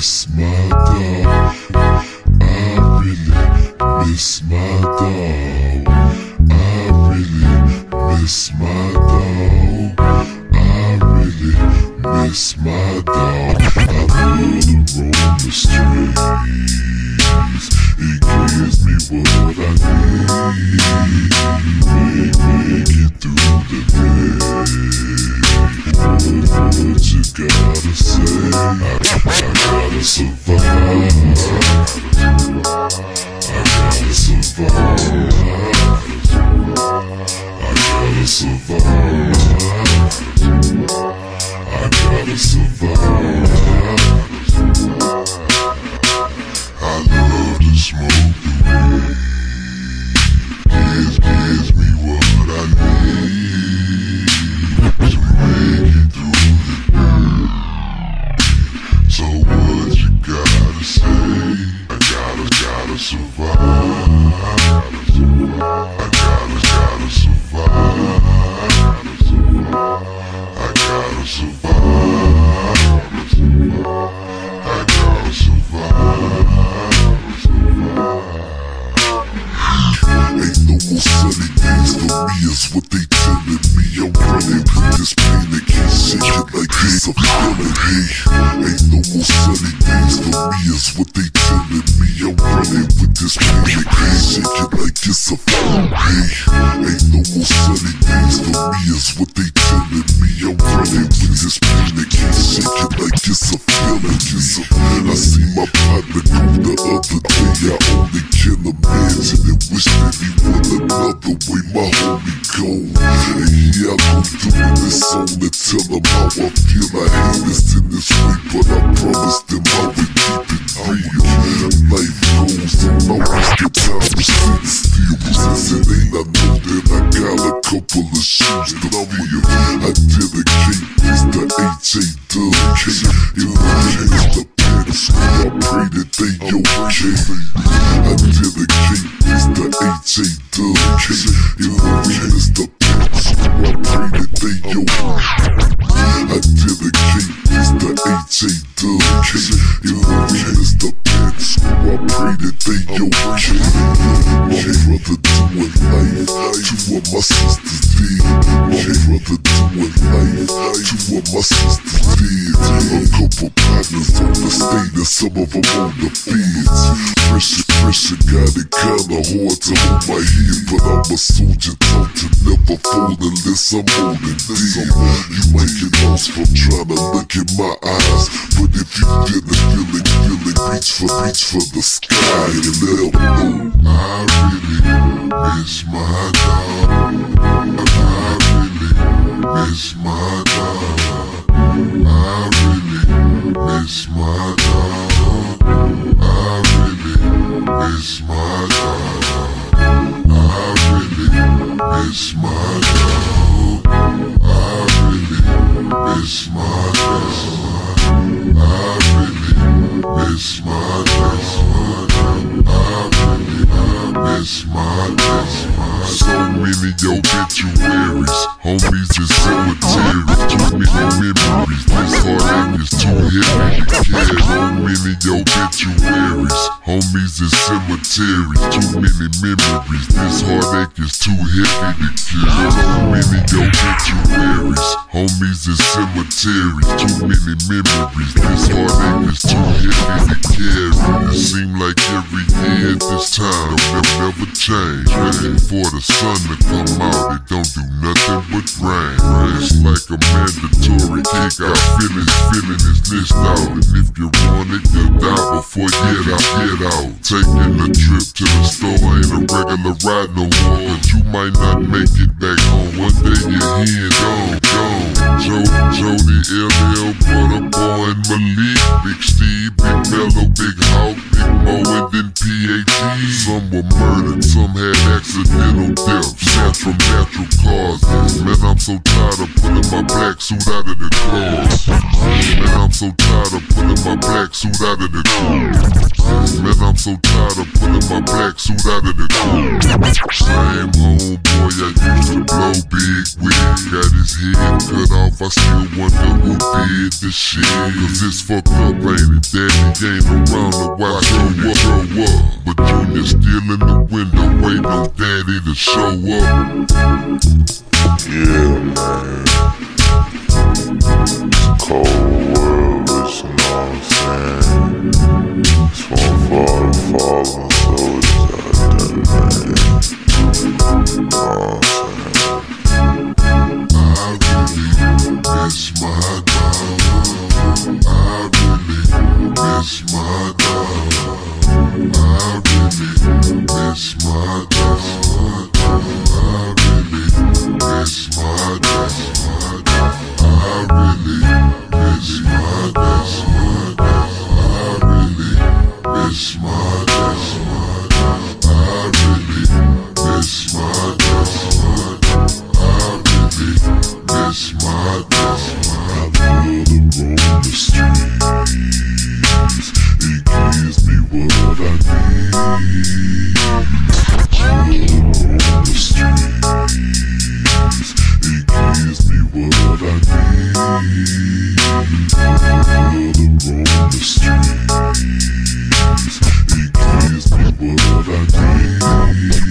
miss my dog. I really miss my dog. I really miss my dog. I really miss my survive. I gotta survive. It like this. I'm. Ain't no more sunny days for me is what they telling me. I'm running with this can't shake it like this. I'm feeling. Ain't no more sunny days for me is what they telling me. I'm running with this can't shake it like this. I'm feeling this. I see my partner go the other day. I only can imagine and wish that he would another way my homie go. And here I go doing this song to tell him how I feel. I hate this in this way, but I promised him I would keep it real. Life goes on, I wish the time was sitting still. Since it ain't, I know that I got a couple of shoes to fill. I dedicate this to H.A subject You put hands up in the sky, I pray that they okay I dedicate this the AJ A couple partners on the state and some of them on the fence. Pressure, pressure got it kinda hard to hold my head, but I'm a soldier taught to never fold unless I'm holding dead. You might get lost from trying to look in my eyes, but if you feel it, feel it, feel it, reach for, reach for the sky and let know. I really miss my dog. I really miss my dog. I really miss my dog. I really miss my dog. I really miss my dog. I really miss my dog. I really miss my dog. I really miss my dog. So many obituaries, homies in cemeteries, too many memories. This heartache is too heavy So many obituaries, homies in cemeteries, too many memories. This heartache is too heavy to carry. So many obituaries, homies in cemeteries, too many memories. This heartache is too heavy to carry. It seem like every year at this time never, change. Waiting for the sun to come out, it don't do nothing but rain. It's like a mandatory kick out. Feelings, feeling is list out. And if you want it, you'll die before you get out, get out. Taking a trip to the store ain't a regular ride no more. Cause you might not make it back home. One day your hand gone, Joe, Jody, LL, Boy, and Malik, Big Steve, Big Mello, Big Hawk, Big Moe, and then PAT. Some were murdered, some had accidental deaths. From natural causes. Man, I'm so tired of pulling my black suit out of the closet. Man, I'm so tired of pulling my black suit out of the closet. Man, I'm so tired of pulling my black suit out of the closet. Same homeboy I used to blow big wig. Got his head cut off, I still wonder who did this shit. Cause it's fucked up, baby. Daddy ain't around to watch you show up. But Junior's still in the window, waiting on daddy to show up. Yeah, man. It's a cold world, listen, I'm saying? It's one for this my Like.